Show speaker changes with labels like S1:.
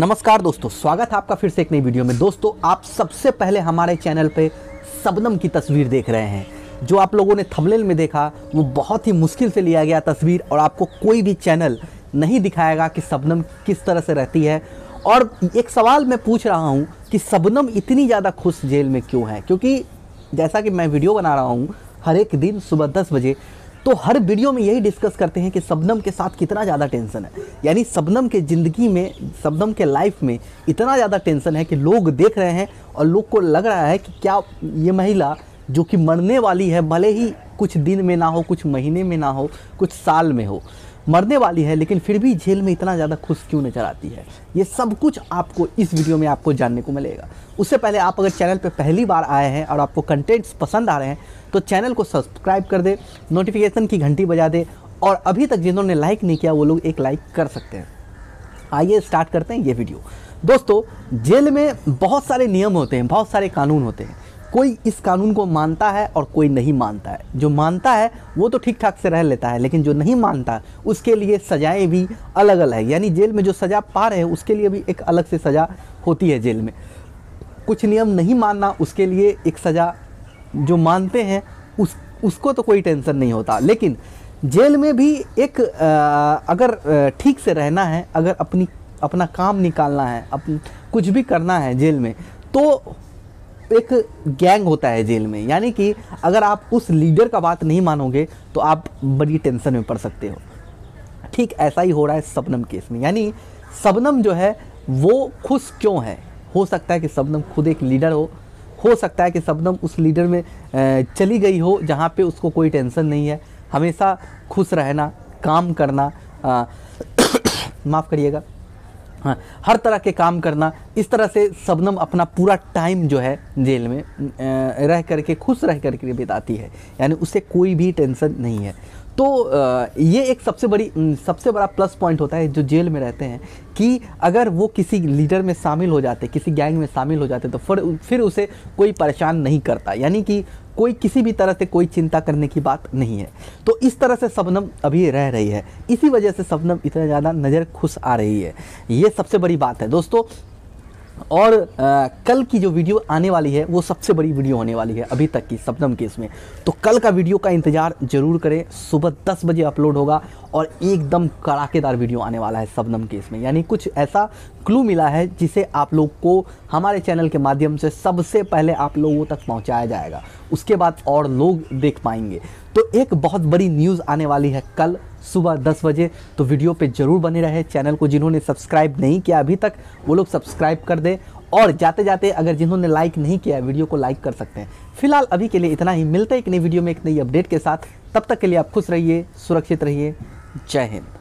S1: नमस्कार दोस्तों, स्वागत है आपका फिर से एक नई वीडियो में। दोस्तों, आप सबसे पहले हमारे चैनल पे सबनम की तस्वीर देख रहे हैं। जो आप लोगों ने थंबनेल में देखा, वो बहुत ही मुश्किल से लिया गया तस्वीर और आपको कोई भी चैनल नहीं दिखाएगा कि सबनम किस तरह से रहती है। और एक सवाल मैं पूछ रहा हूँ कि सबनम इतनी ज़्यादा खुश जेल में क्यों है? क्योंकि जैसा कि मैं वीडियो बना रहा हूँ, हर एक दिन सुबह दस बजे तो हर वीडियो में यही डिस्कस करते हैं कि सबनम के साथ कितना ज़्यादा टेंशन है। यानी सबनम के ज़िंदगी में, सबनम के लाइफ में इतना ज़्यादा टेंशन है कि लोग देख रहे हैं और लोग को लग रहा है कि क्या ये महिला जो कि मरने वाली है, भले ही कुछ दिन में ना हो, कुछ महीने में ना हो, कुछ साल में हो। मरने वाली है, लेकिन फिर भी जेल में इतना ज़्यादा खुश क्यों नज़र आती है? ये सब कुछ आपको इस वीडियो में आपको जानने को मिलेगा। उससे पहले आप अगर चैनल पर पहली बार आए हैं और आपको कंटेंट्स पसंद आ रहे हैं तो चैनल को सब्सक्राइब कर दे नोटिफिकेशन की घंटी बजा दे, और अभी तक जिन्होंने लाइक नहीं किया, वो लोग एक लाइक कर सकते हैं। आइए स्टार्ट करते हैं ये वीडियो। दोस्तों, जेल में बहुत सारे नियम होते हैं, बहुत सारे कानून होते हैं। कोई इस कानून को मानता है और कोई नहीं मानता है। जो मानता है, वो तो ठीक ठाक से रह लेता है, लेकिन जो नहीं मानता, उसके लिए सजाएँ भी अलग अलग है। यानी जेल में जो सज़ा पा रहे हैं, उसके लिए भी एक अलग से सज़ा होती है जेल में। कुछ नियम नहीं मानना, उसके लिए एक सज़ा जो मानते हैं, उस, उसको तो कोई टेंशन नहीं होता। लेकिन जेल में भी एक अगर ठीक से रहना है, अगर अपनी, अपना काम निकालना है अपन कुछ भी करना है जेल में तो एक गैंग होता है जेल में। यानी कि अगर आप उस लीडर का बात नहीं मानोगे तो आप बड़ी टेंशन में पड़ सकते हो। ठीक ऐसा ही हो रहा है सबनम केस में। यानी सबनम जो है, वो खुश क्यों है? हो सकता है कि सबनम खुद एक लीडर हो। हो सकता है कि सबनम उस लीडर में चली गई हो, जहाँ पे उसको कोई टेंशन नहीं है। हमेशा खुश रहना, काम करना माफ़ करिएगा। हाँ हर तरह के काम करना, इस तरह से सबनम अपना पूरा टाइम जो है जेल में रह करके, खुश रह करके बिताती है। यानी उसे कोई भी टेंशन नहीं है। तो ये एक सबसे बड़ी सबसे बड़ा प्लस पॉइंट होता है जो जेल में रहते हैं कि अगर वो किसी लीडर में शामिल हो जाते, किसी गैंग में शामिल हो जाते तो फिर फिर उसे कोई परेशान नहीं करता। यानी कि कोई किसी भी तरह से कोई चिंता करने की बात नहीं है। तो इस तरह से सबनम अभी रह रही है। इसी वजह से सबनम इतना ज़्यादा नज़र खुश आ रही है। ये सबसे बड़ी बात है। दोस्तों और आ, कल की जो वीडियो आने वाली है वो सबसे बड़ी वीडियो होने वाली है अभी तक की सपनम केस में। तो कल का वीडियो का इंतज़ार ज़रूर करें। सुबह दस बजे अपलोड होगा और एकदम कड़ाकेदार वीडियो आने वाला है सबनम केस में। यानी कुछ ऐसा क्लू मिला है जिसे आप लोग को हमारे चैनल के माध्यम से सबसे पहले आप लोगों तक पहुँचाया जाएगा। उसके बाद और लोग देख पाएँगे। तो एक बहुत बड़ी न्यूज़ आने वाली है कल सुबह दस बजे। तो वीडियो पे ज़रूर बने रहे, चैनल को जिन्होंने सब्सक्राइब नहीं किया अभी तक, वो लोग सब्सक्राइब कर दें। और जाते जाते अगर जिन्होंने लाइक नहीं किया, वीडियो को लाइक कर सकते हैं। फ़िलहाल अभी के लिए इतना ही, मिलता है एक नई वीडियो में एक नई अपडेट के साथ। तब तक के लिए आप खुश रहिए, सुरक्षित रहिए। जय हिंद।